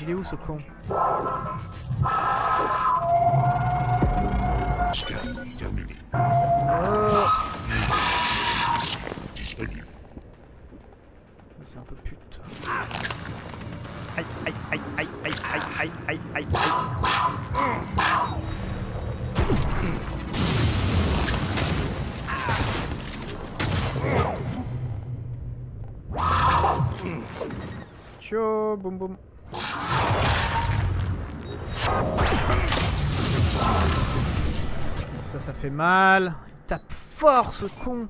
Il est où ce con Oh C'est un peu pute. Aïe, aïe, aïe, aïe, aïe, aïe, aïe, aïe, aïe, aïe. Tcho, boum boum. Ça, ça fait mal. Il tape fort ce con.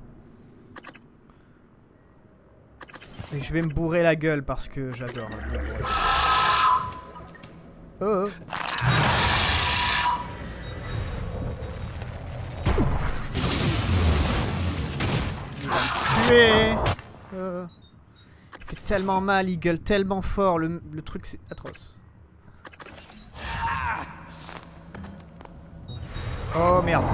Et je vais me bourrer la gueule parce que j'adore. Il va me tuer. Il fait tellement mal, il gueule tellement fort. Le, le truc, c'est atroce. Oh merde.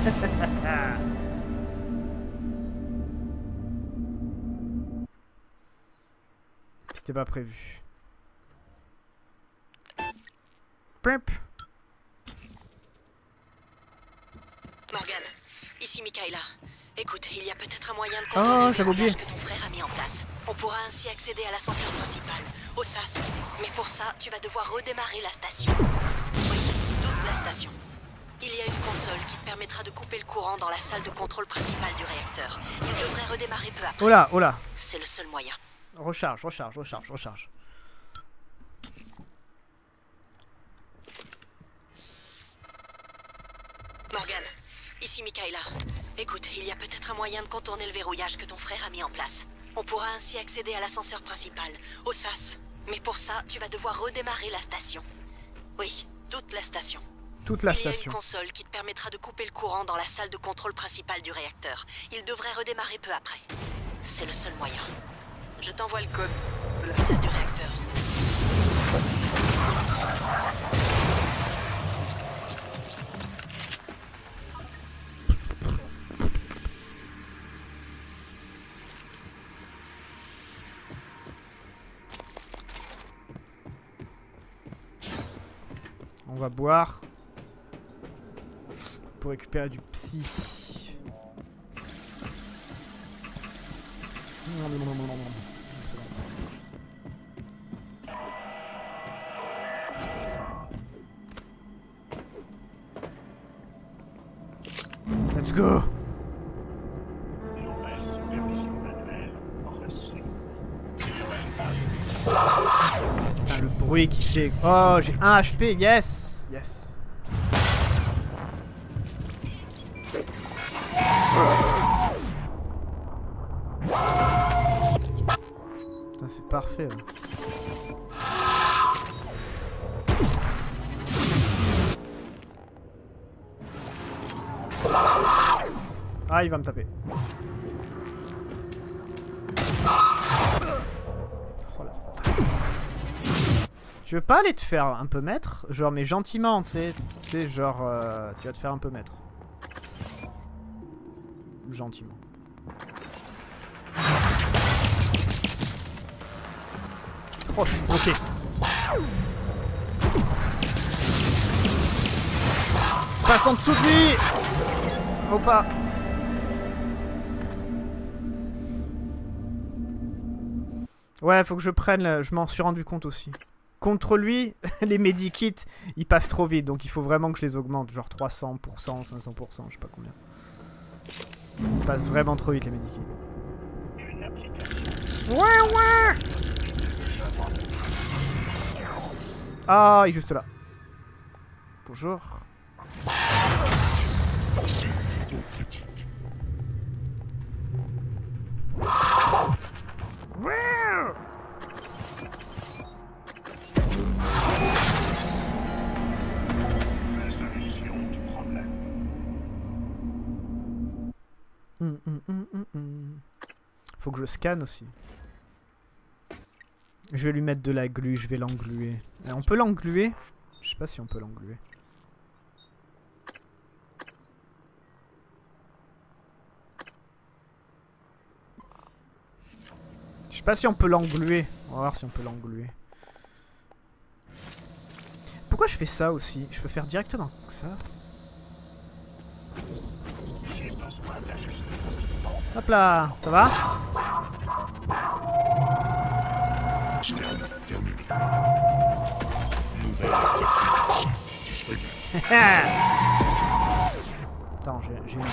C'était pas prévu. Pimp. Morgan, ici Michaela. Écoute, il y a peut-être un moyen de Oh, contourner le oublié. verrouillage que ton frère a mis en place. On pourra ainsi accéder à l'ascenseur principal, au SAS. Mais pour ça, tu vas devoir redémarrer la station. Oui, toute la station. Il y a une console qui te permettra de couper le courant dans la salle de contrôle principale du réacteur. Il devrait redémarrer peu après. Oh là, oh là. C'est le seul moyen. Recharge, recharge, recharge, recharge. Morgan, ici Michaela. Écoute, il y a peut-être un moyen de contourner le verrouillage que ton frère a mis en place. On pourra ainsi accéder à l'ascenseur principal, au SAS. Mais pour ça, tu vas devoir redémarrer la station. Oui, toute la station. Toute la il y a station. une console qui te permettra de couper le courant dans la salle de contrôle principale du réacteur. Il devrait redémarrer peu après. C'est le seul moyen. Je t'envoie le code de la salle du réacteur. On va boire. Pour récupérer du psy. Let's go Bruit qui fait... Oh, j'ai 1 HP, Yes tu veux pas aller te faire un peu mettre Genre, mais gentiment, tu sais. Genre, euh, tu vas te faire un peu mettre. Gentiment. Oh, je suis bloqué. Passe en dessous de lui Oh pas Ouais, faut que je prenne, je m'en suis rendu compte aussi. Contre lui, les medikits, ils passent trop vite, donc il faut vraiment que je les augmente, genre 300%, 500%, je sais pas combien. Ils passent vraiment trop vite les medikits. Ouais, ouais Ah, il est juste là. Bonjour. Faut que je scanne aussi. Je vais lui mettre de la glu, je vais l'engluer. Euh, On peut l'engluer? Je sais pas si on peut l'engluer. sais pas si on peut l'engluer. On va voir si on peut l'engluer. Pourquoi je fais ça aussi? Je peux faire directement ça? Hop là, ça va. Attends, j'ai une...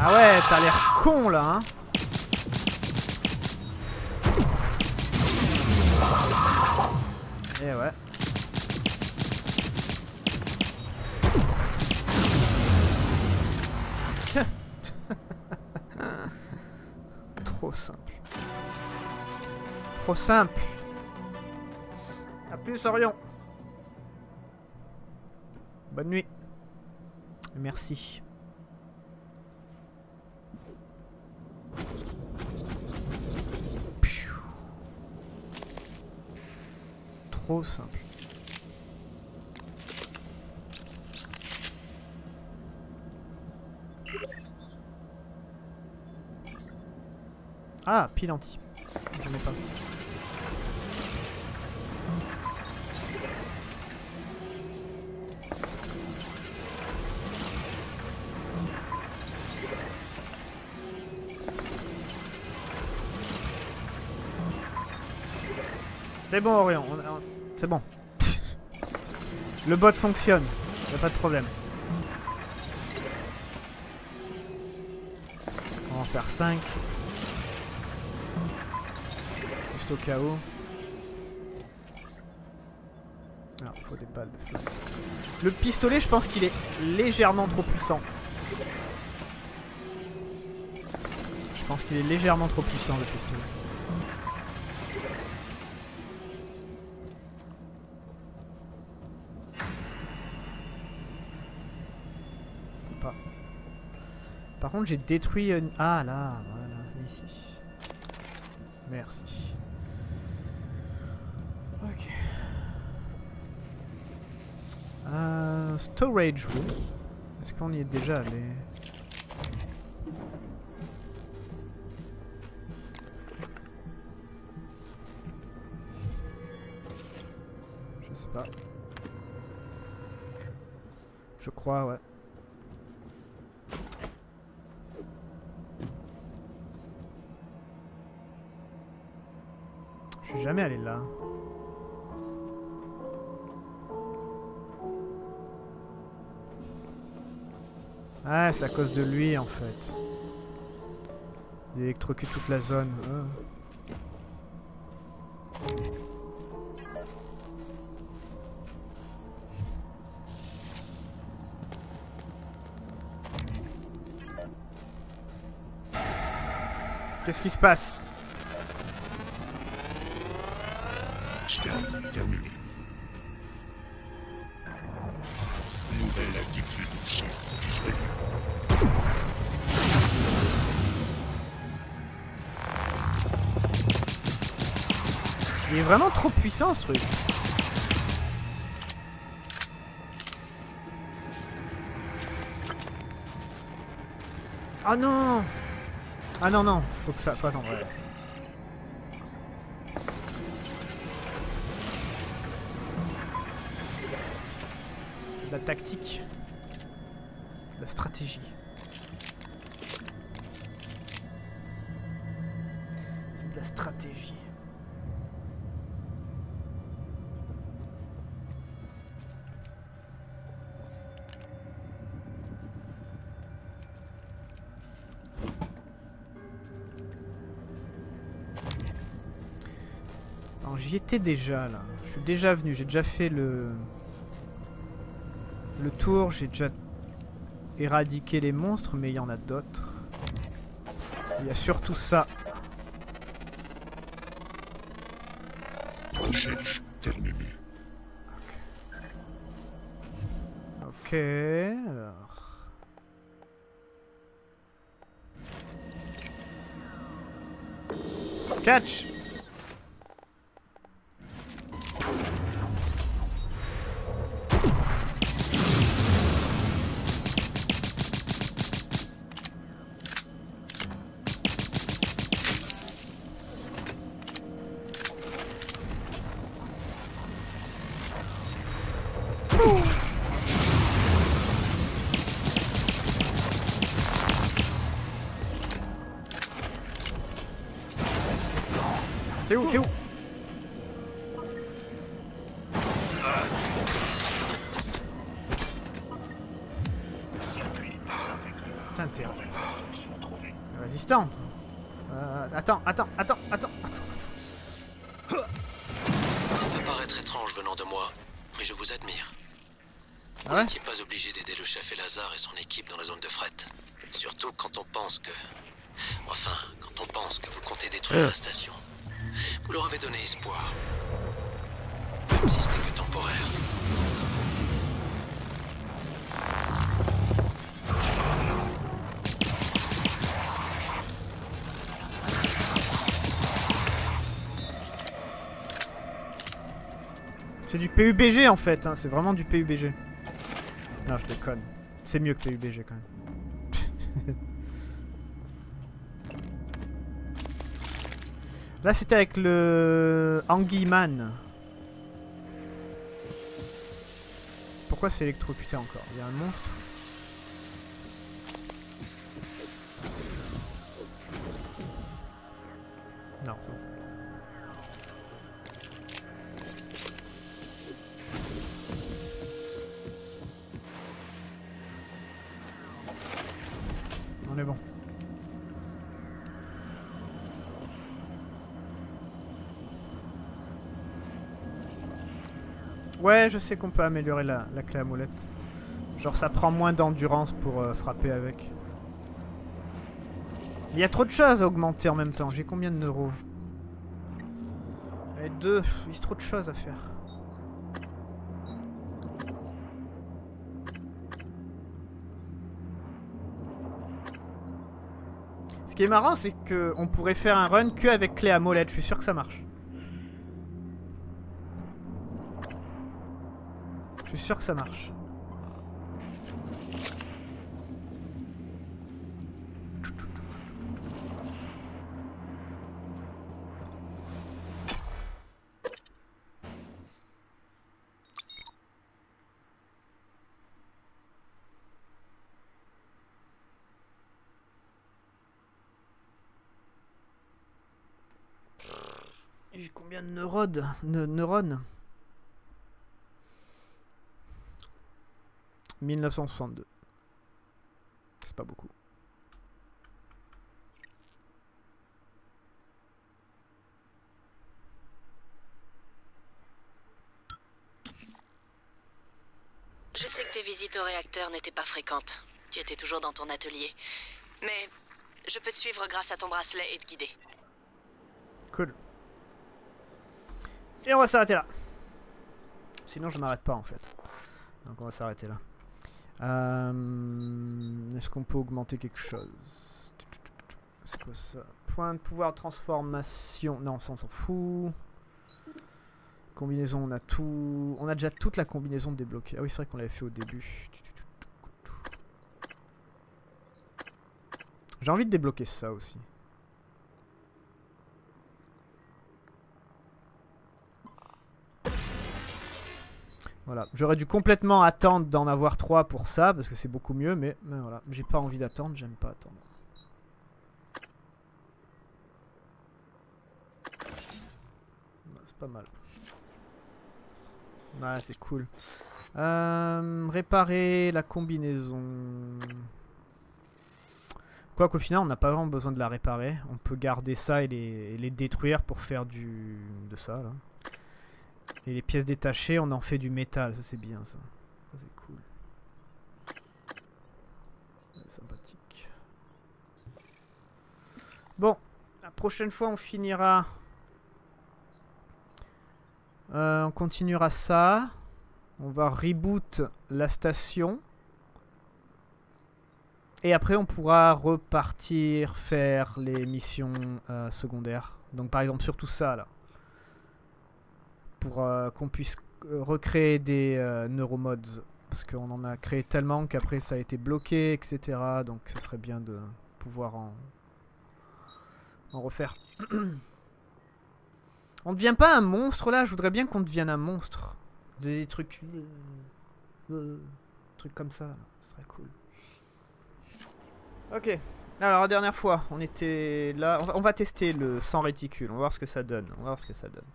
Ah ouais, t'as l'air con là, hein Trop simple. Trop simple. A plus, Orion. Bonne nuit. Merci. Ah, pile anti. Je n'ai pas. C'est bon Orion, on- on- c'est bon. Le bot fonctionne, y a pas de problème. On va en faire 5. Juste au cas où. Alors, faut des balles de flamme. Le pistolet, je pense qu'il est légèrement trop puissant. Je pense qu'il est légèrement trop puissant le pistolet. Faut Pas. Par contre, j'ai détruit. une- Ah là, voilà, ici. Merci. Ok. Euh, storage room. Est-ce qu'on y est déjà allé? À cause de lui en fait. Il électrocute toute la zone. Ah. Qu'est-ce qui se passe? Il est vraiment trop puissant ce truc. Ah non Ah non non, faut que ça... Faut attendre. ouais. C'est de la tactique. De la stratégie. J'y étais déjà là. Je suis déjà venu, j'ai déjà fait le... Le tour, j'ai déjà éradiqué les monstres, mais il y en a d'autres. Il y a surtout ça. Recherche terminée. Ok, alors... Catch T'es où PUBG en fait, hein, c'est vraiment du PUBG. Non, je déconne. C'est mieux que PUBG quand même. Là, c'était avec le Anguiman. Pourquoi c'est électrocuté encore? Il y a un monstre? Non, c'est bon. Est bon. Ouais, je sais qu'on peut améliorer la, la clé à molette. Genre ça prend moins d'endurance pour euh, frapper avec. Il y a trop de choses à augmenter en même temps. J'ai combien de neuros Et deux. Il y a trop de choses à faire. Qui est marrant, c'est que on pourrait faire un run que avec clé à molette. Je suis sûr que ça marche. Je suis sûr que ça marche. J'ai combien de neurodes ne- neurones? 1962. C'est pas beaucoup. Je sais que tes visites au réacteur n'étaient pas fréquentes. Tu étais toujours dans ton atelier. Mais je peux te suivre grâce à ton bracelet et te guider. Cool. Et on va s'arrêter là. Sinon je m'arrête pas en fait. Donc on va s'arrêter là. Euh, Est-ce qu'on peut augmenter quelque chose? C'est quoi ça? Point de pouvoir transformation. Non, ça on s'en fout. Combinaison, on a tout. On a déjà toute la combinaison débloquée. Ah oui, c'est vrai qu'on l'avait fait au début. J'ai envie de débloquer ça aussi. Voilà, j'aurais dû complètement attendre d'en avoir 3 pour ça, parce que c'est beaucoup mieux, mais, voilà, j'ai pas envie d'attendre, j'aime pas attendre. Ouais, C'est pas mal. Ouais, c'est cool. Euh, réparer la combinaison. Quoi qu'au final, on n'a pas vraiment besoin de la réparer. On peut garder ça et les, les détruire pour faire du de ça, là. Et les pièces détachées, on en fait du métal, ça c'est bien ça. Ça c'est cool. Sympathique. Bon, la prochaine fois on finira... Euh, on continuera ça. On va reboot la station. Et après on pourra repartir faire les missions euh, secondaires. Donc par exemple surtout ça là pour euh, qu'on puisse euh, recréer des euh, neuromods. Parce qu'on en a créé tellement qu'après ça a été bloqué, etc. Donc ce serait bien de pouvoir en, refaire. on devient pas un monstre là, je voudrais bien qu'on devienne un monstre. Des trucs... trucs comme ça, ce serait cool. Ok. Alors la dernière fois, on était là. On va tester le sans réticule. On va voir ce que ça donne. On va voir ce que ça donne.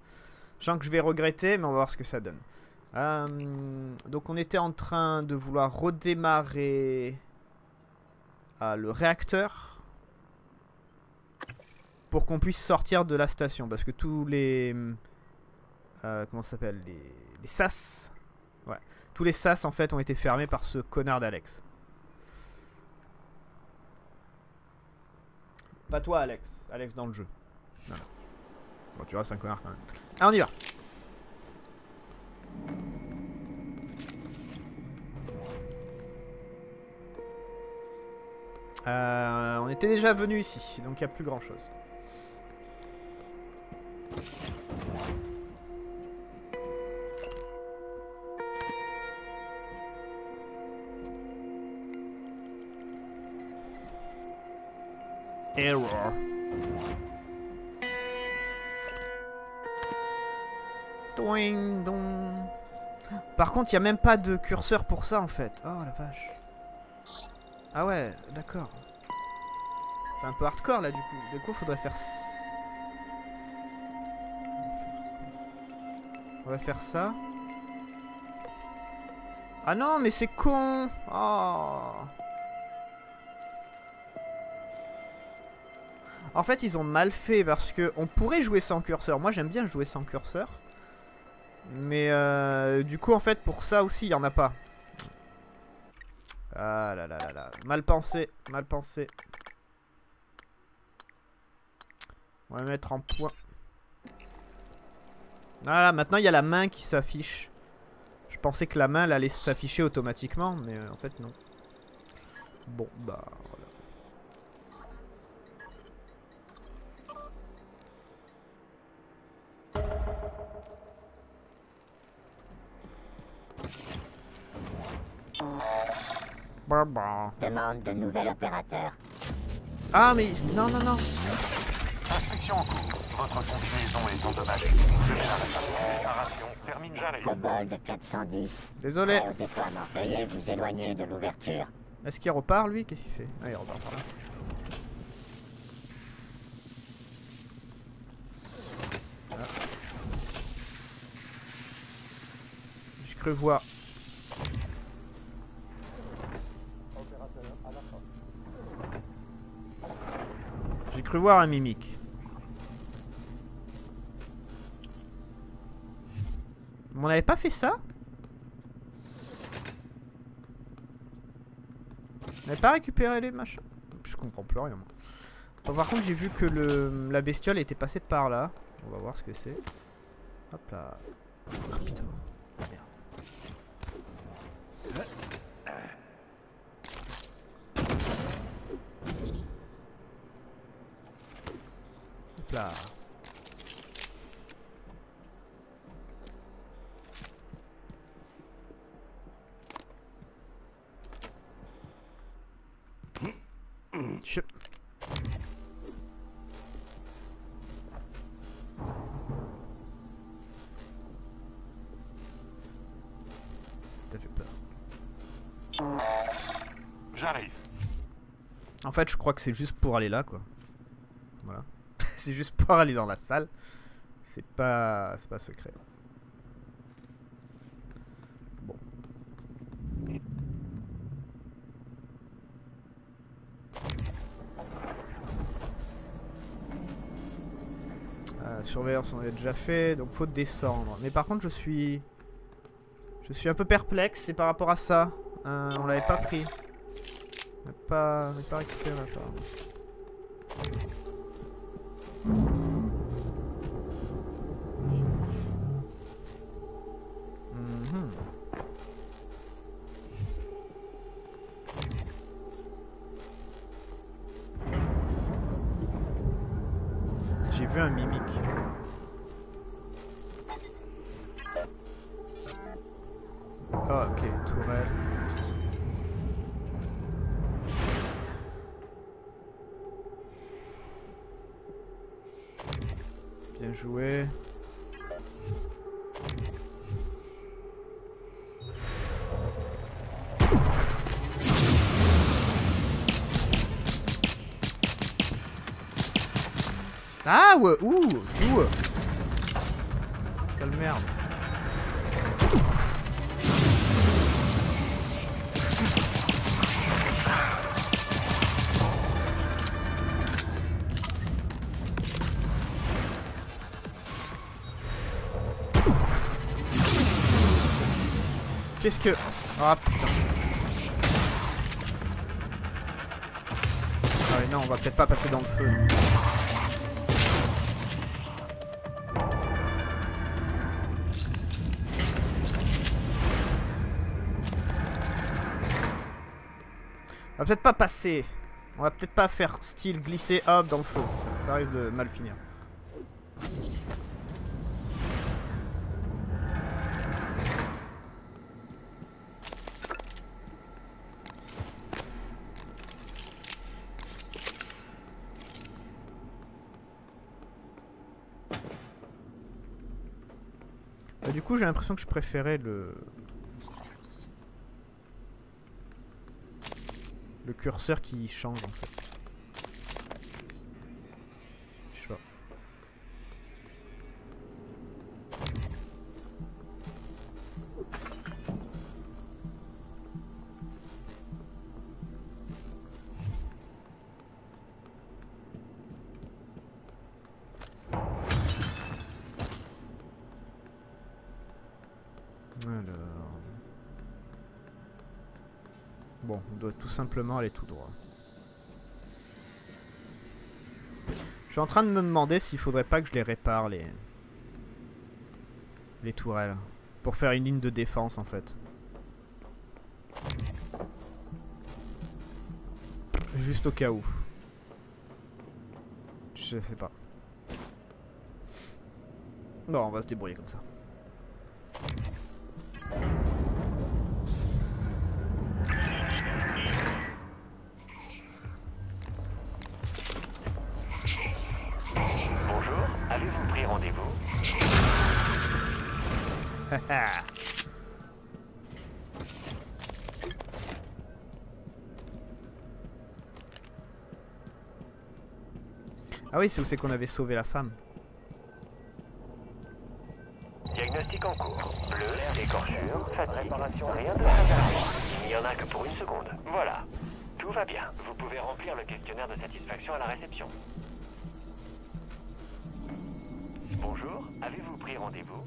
Je sens que je vais regretter, mais on va voir ce que ça donne. Euh, donc on était en train de vouloir redémarrer ah, le réacteur pour qu'on puisse sortir de la station parce que tous les euh, comment ça s'appelle les, les sas ouais tous les sas en fait ont été fermés par ce connard d'Alex pas toi Alex Alex dans le jeu voilà. Bon tu restes un connard quand même ah on y va Euh, on était déjà venu ici, donc il n'y a plus grand chose. Error. Par contre, il n'y a même pas de curseur pour ça en fait. Oh la vache. Ah ouais, d'accord. C'est un peu hardcore là du coup. De quoi faudrait faire On va faire ça. Ah non, mais c'est con. Oh. En fait, ils ont mal fait parce que on pourrait jouer sans curseur. Moi, j'aime bien jouer sans curseur. Mais euh, du coup, en fait, pour ça aussi, il n'y en a pas. Ah là là là là. Mal pensé, mal pensé. On va mettre en point. Voilà, maintenant il y a la main qui s'affiche. Je pensais que la main allait s'afficher automatiquement, mais euh, en fait non. Bon, bah Demande de nouvel opérateur. Ah mais non non non. Inspection en cours. Votre combinaison est endommagée. Je vais la. Réparation terminée. J'arrive. Kobold 410. Désolé. Au déploiement. Veuillez vous éloigner de l'ouverture. Est-ce qu'il repart lui? Qu'est-ce qu'il fait? Ah il repart par là. Voilà. J'ai cru voir. Cru voir un mimique. On n'avait pas fait ça On n'avait pas récupéré les machins Je comprends plus rien moi. Par contre j'ai vu que le, la bestiole était passée par là. On va voir ce que c'est. Hop là. Oh putain. Merde. Hop là. T'as fait peur. J'arrive. En fait, je crois que c'est juste pour aller là, quoi. C'est juste pour aller dans la salle. C'est pas, c'est pas secret. Bon. Ah, surveillance, on avait déjà fait, donc faut descendre. Mais par contre, je suis, je suis un peu perplexe. C'est par rapport à ça. Euh, on l'avait pas pris. On n'a pas, on pas récupéré. Bien joué. Ah ouais, ouh, ouh. Sale merde. Qu'est-ce que... Ah putain. Ah ouais non, on va peut-être pas passer dans le feu. On va peut-être pas passer. On va peut-être pas faire style glisser hop dans le feu. Ça risque de mal finir. Coup, j'ai l'impression que je préférais le... Le curseur qui change en fait. Aller tout droit. Je suis en train de me demander s'il faudrait pas que je les répare, les... Les tourelles. Pour faire une ligne de défense, en fait. Juste au cas où. Je sais pas. Bon, on va se débrouiller comme ça. Ah oui, c'est où c'est qu'on avait sauvé la femme. Diagnostic en cours. Bleu, écorchure, fatigue. Réparation, rien de. Il n'y en a que pour une seconde. Voilà. Tout va bien. Vous pouvez remplir le questionnaire de satisfaction à la réception. Bonjour, avez-vous pris rendez-vous?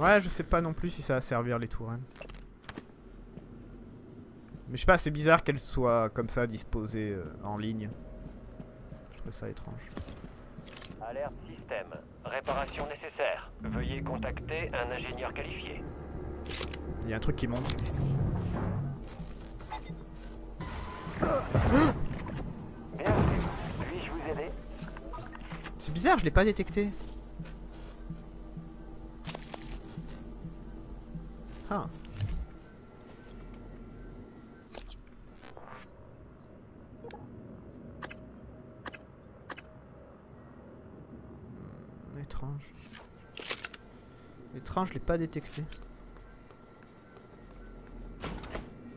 Ouais, je sais pas non plus si ça va servir les tourelles. Mais je sais pas, c'est bizarre qu'elles soient comme ça disposées euh, en ligne. Je trouve ça étrange. Alerte système. Réparation nécessaire. Veuillez contacter un ingénieur qualifié. Il y a un truc qui monte. Puis-je vous aider? C'est bizarre, je l'ai pas détecté. Ah. Hmm, étrange. Étrange, je l'ai pas détecté.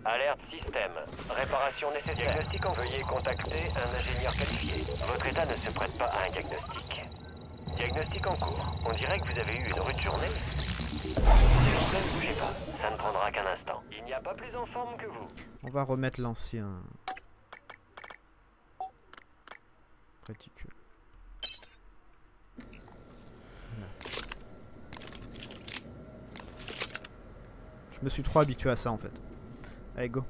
Alerte système. Réparation nécessaire. Diagnostic en veuillez contacter un ingénieur qualifié. Votre état ne se prête pas à un diagnostic. Diagnostic en cours. On dirait que vous avez eu une rude journée. Ne bougez pas. Ça ne prendra qu'un instant. Il n'y a pas plus en forme que vous. On va remettre l'ancien réticule. Je me suis trop habitué à ça en fait. Allez go.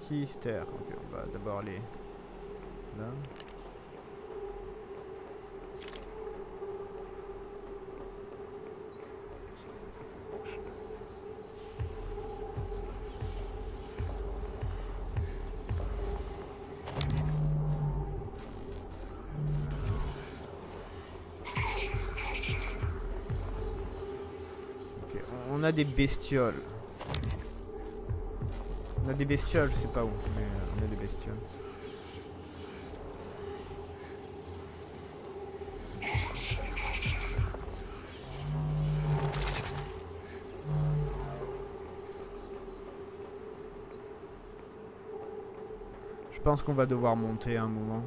artistes. Okay, on va d'abord aller là. On a des bestioles. Des bestioles, je sais pas où, mais euh, on a des bestioles. Je pense qu'on va devoir monter un moment.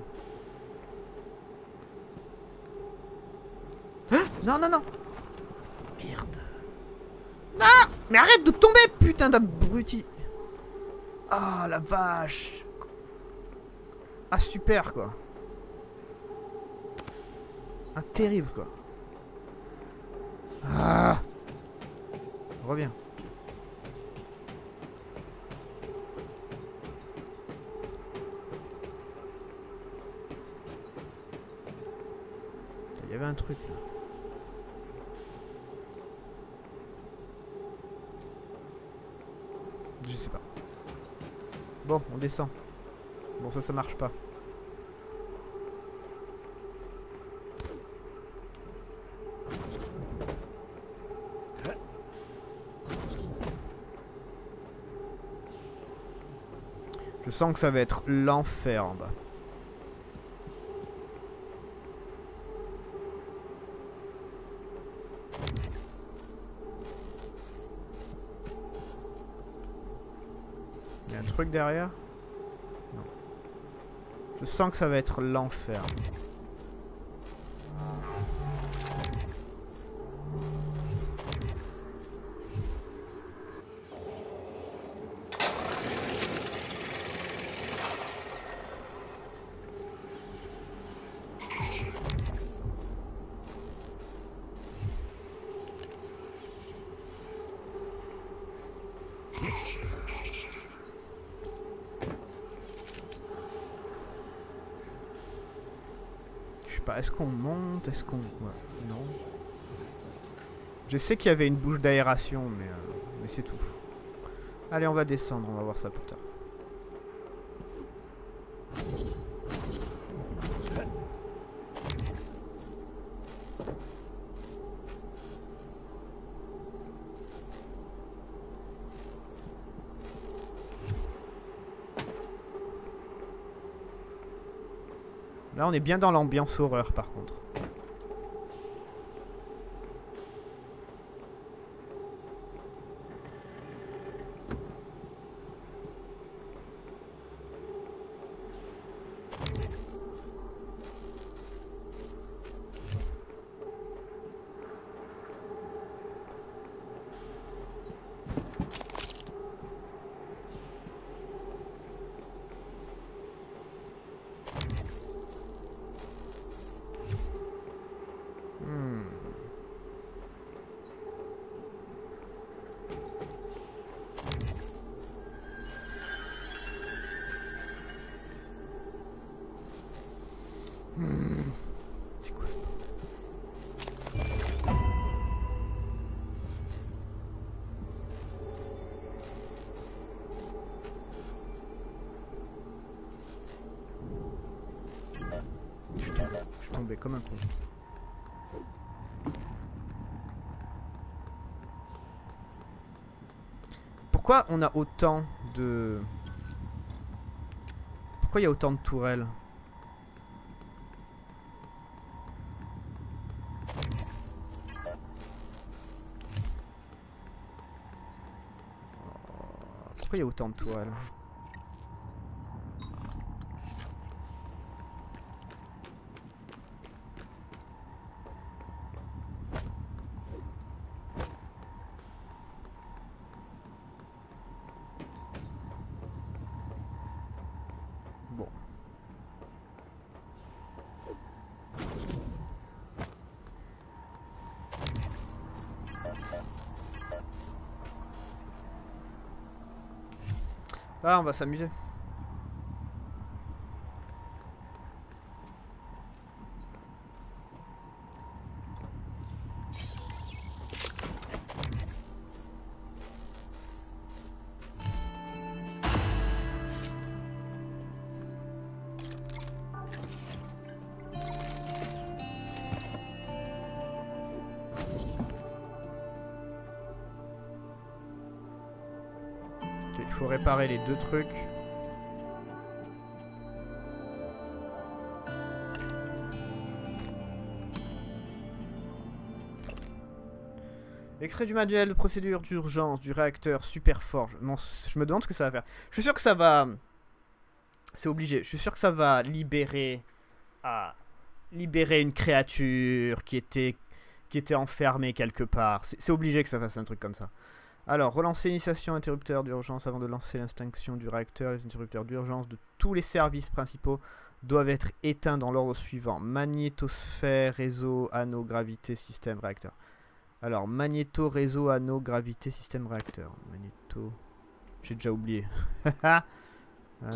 Ah non, non, non Merde. Non Mais arrête de tomber, putain d'abruti Ah, la vache Ah, super, quoi. Ah, terrible, quoi. Ah Reviens. Il y avait un truc là. Je sais pas. Bon, on descend. Bon, ça, ça marche pas. Je sens que ça va être l'enfer en bas. Il y a un truc derrière Non. Je sens que ça va être l'enfer. Je sais pas, est-ce Est-ce qu'on... non. Je sais qu'il y avait une bouche d'aération, mais, euh, mais c'est tout. Allez, on va descendre, on va voir ça plus tard. Là, on est bien dans l'ambiance horreur, par contre. Comme un con. Pourquoi on a autant de... Pourquoi il y a autant de tourelles Pourquoi il y a autant de tourelles Ah, on va s'amuser. Les deux trucs. Extrait du manuel de procédure d'urgence du réacteur super fort. Je, me demande ce que ça va faire. Je suis sûr que ça va... C'est obligé. Je suis sûr que ça va libérer... Ah, libérer une créature qui était, qui était enfermée quelque part. C'est obligé que ça fasse un truc comme ça. Alors, relancer l'initiation interrupteur d'urgence avant de lancer l'extinction du réacteur. Les interrupteurs d'urgence de tous les services principaux doivent être éteints dans l'ordre suivant. Magnétosphère, réseau, anneau, gravité, système, réacteur. Alors, magnéto, réseau, anneau, gravité, système, réacteur. Magnéto... J'ai déjà oublié. Euh,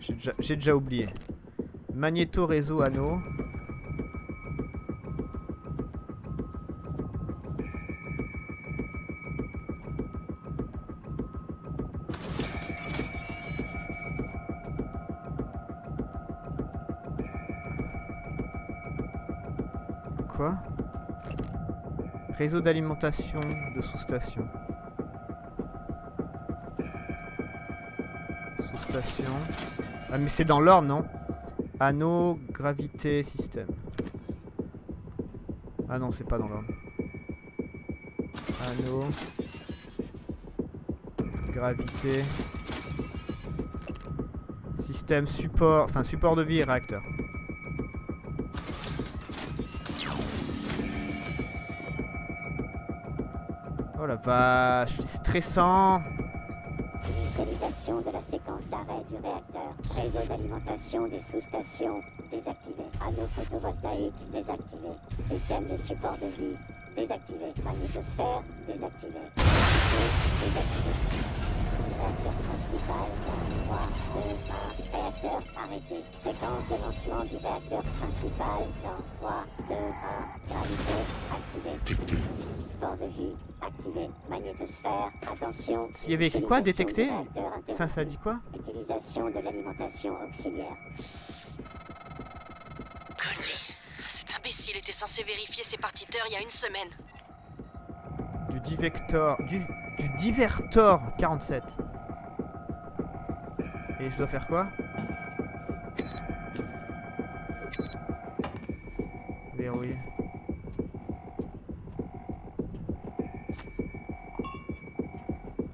J'ai déjà, j'ai déjà oublié. Magnéto, réseau, anneau. Réseau d'alimentation de sous-station. Sous-station. Ah mais c'est dans l'ordre, non? Anneau, gravité, système. Ah non, c'est pas dans l'ordre. Anneau. Gravité. Système, support. Enfin, support de vie et réacteur. La vache, c'est stressant. Initialisation de la séquence d'arrêt du réacteur. Réseau d'alimentation des sous-stations désactivé. Anneau photovoltaïque désactivé. Système de support de vie désactivé. Magnétosphère désactivé. Désactivé. Réacteur principal dans 3, 2, 1. Réacteur arrêté. Séquence de lancement du réacteur principal dans 3, 2, 1. Gravité activée. Support de vie. Magnétosphère. Attention. S'il y avait écrit quoi réacteur Ça, ça dit quoi Utilisation de l'alimentation auxiliaire. Cet imbécile était censé vérifier ses partiteurs il y a une semaine. Du Divector. Du, du Divertor 47. Et je dois faire quoi Verrouiller.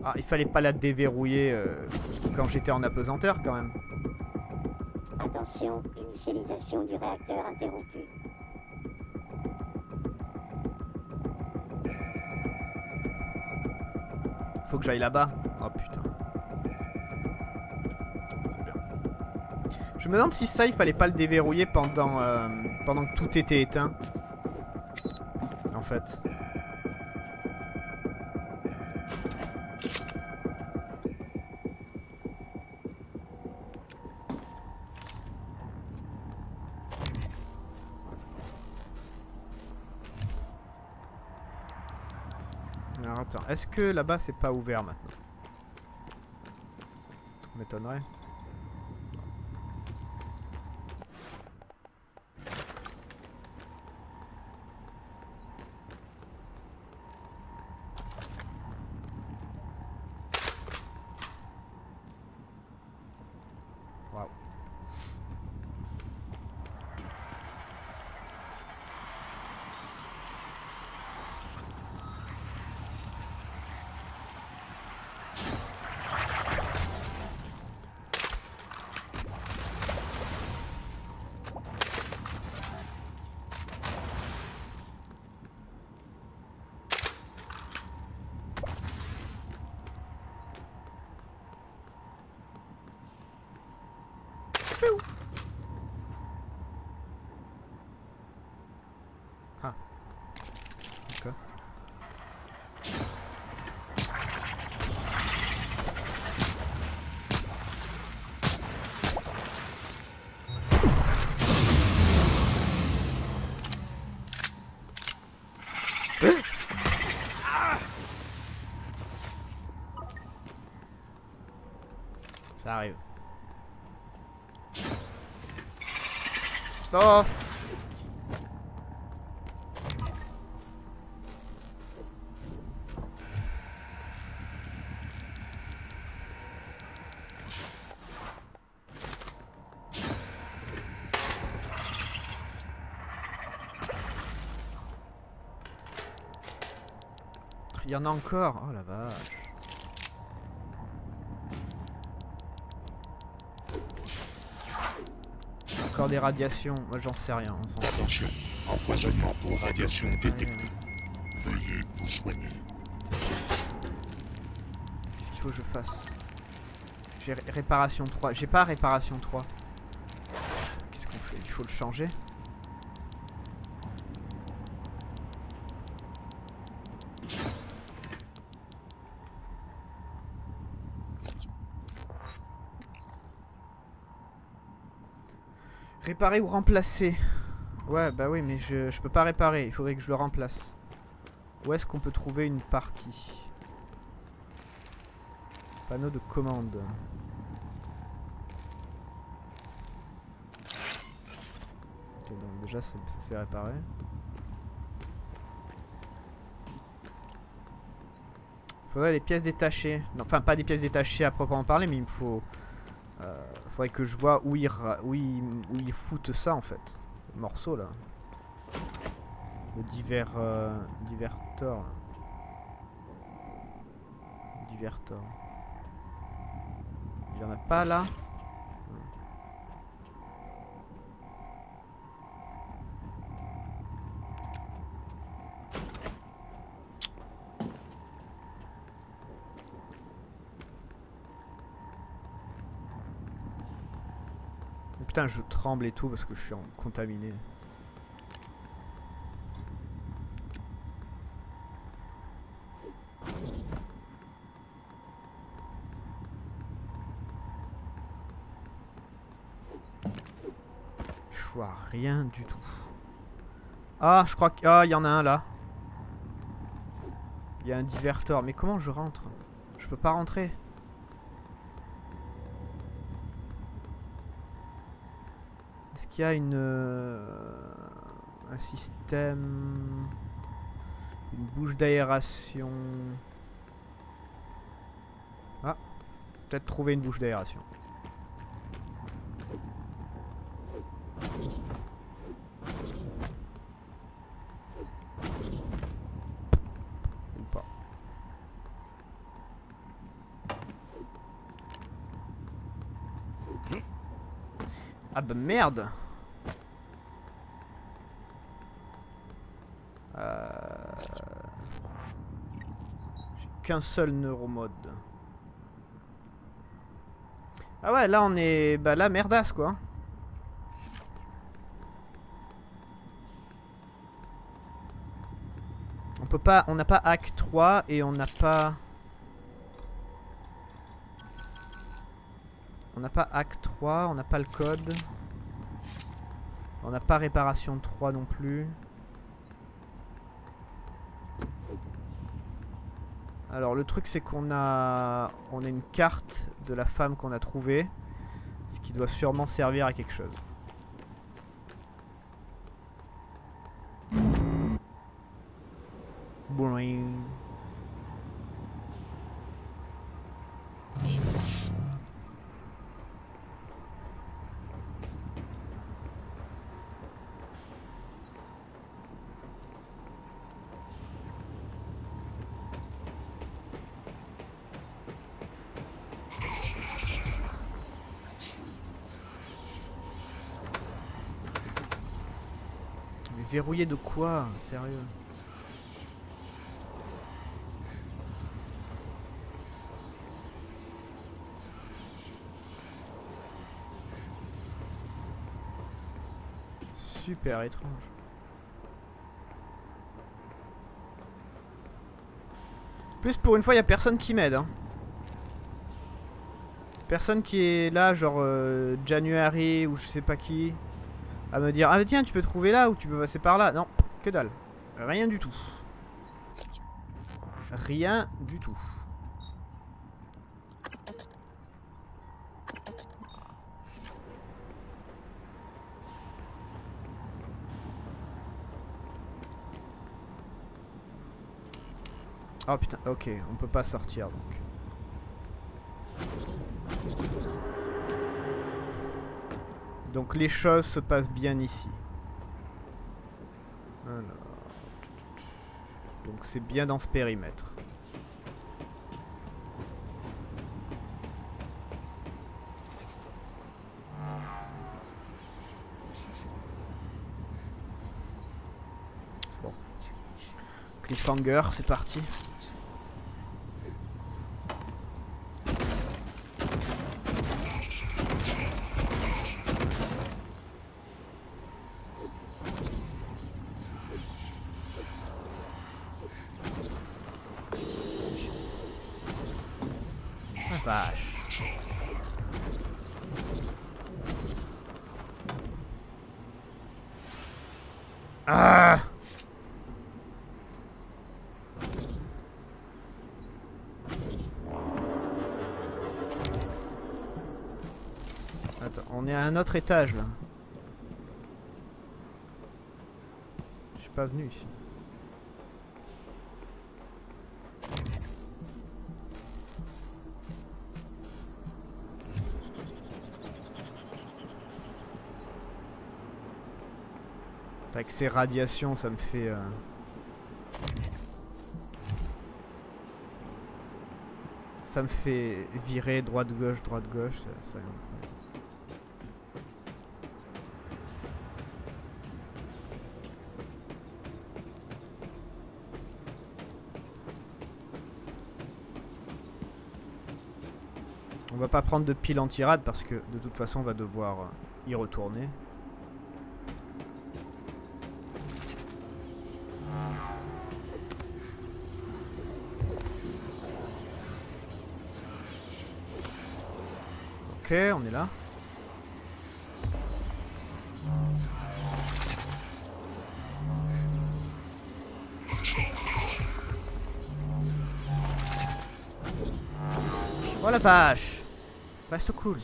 Ah, il fallait pas la déverrouiller euh, quand j'étais en apesanteur quand même. Attention, initialisation du réacteur interrompue. Faut que j'aille là-bas. Oh putain. Bien. Je me demande si ça, il fallait pas le déverrouiller pendant, euh, pendant que tout était éteint. En fait. Est-ce que là-bas c'est pas ouvert maintenant? M'étonnerait. Ça arrive. Oh Il y en a encore. Oh la vache. Encore des radiations. Moi j'en sais rien. Attention, empoisonnement pour radiation détectée. Veuillez vous soigner. Qu'est-ce qu'il faut que je fasse? J'ai ré- réparation 3. J'ai pas réparation 3. Putain, Qu'est-ce qu'on fait? Il faut le changer? Réparer ou remplacer Ouais, bah oui, mais je, je peux pas réparer. Il faudrait que je le remplace. Où est-ce qu'on peut trouver une partie? Panneau de commande. Ok, donc déjà ça s'est réparé. Faudrait des pièces détachées. Non, Enfin, pas des pièces détachées à proprement parler, mais il me faut. Euh, faudrait que je vois où ils, où où ils foutent ça en fait. Le morceau là. Le divers. Euh, là. Divertor. Il y en a pas là Oh Putain, je tremble et tout parce que je suis en contaminé. Je vois rien du tout. Ah, je crois qu'il ah, y en a un là. Il y a un divertor. Mais comment je rentre? Je peux pas rentrer? Qu'il y a une euh, un système une bouche d'aération. Ah, peut-être trouver une bouche d'aération. Ah bah merde qu'un seul neuromode. Ah ouais, là on est... Bah là, merdasse quoi. On peut pas... On n'a pas hack 3 et on n'a pas... On n'a pas hack 3, on n'a pas le code. On n'a pas réparation 3 non plus. Alors le truc c'est qu'on a on a une carte de la femme qu'on a trouvée, ce qui doit sûrement servir à quelque chose. Mais verrouillé de quoi Sérieux Super étrange. Plus pour une fois, il a personne qui m'aide. Hein. Personne qui est là, genre euh, January ou je sais pas qui, à me dire Ah, tiens, tu peux trouver là ou tu peux passer par là. Non, que dalle. Rien du tout. Rien du tout. Oh putain, ok, on peut pas sortir donc. Donc les choses se passent bien ici. Donc c'est bien dans ce périmètre. Bon. Cliffhanger, c'est parti. Ah Attends, on est à un autre étage là. Je suis pas venu ici. Ces radiations, ça me fait... euh, Ça me fait virer droite-gauche, droite-gauche, c'est c'est incroyable. On va pas prendre de pile anti-rad parce que de toute façon on va devoir euh, y retourner. Ok, on est là. Oh la vache Reste cool.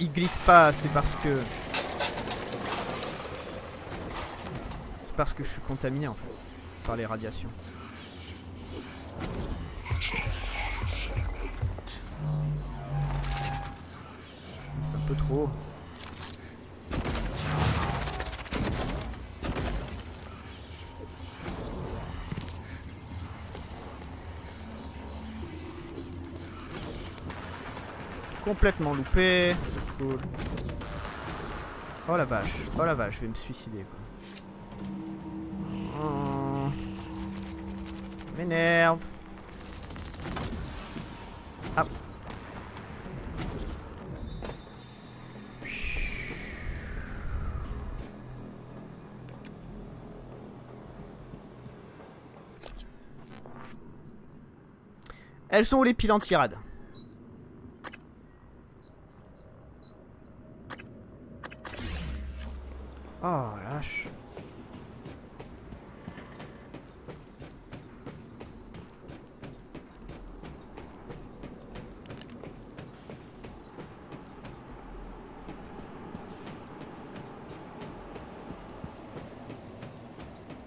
Il glisse pas, c'est parce que... C'est parce que je suis contaminé en fait, par les radiations. C'est un peu trop. Complètement loupé. Oh la vache. Oh la vache, je vais me suicider quoi. Oh. M'énerve. Ah. Elles sont où les piles anti-rad Oh lâche.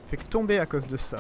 Fait que tomber à cause de ça.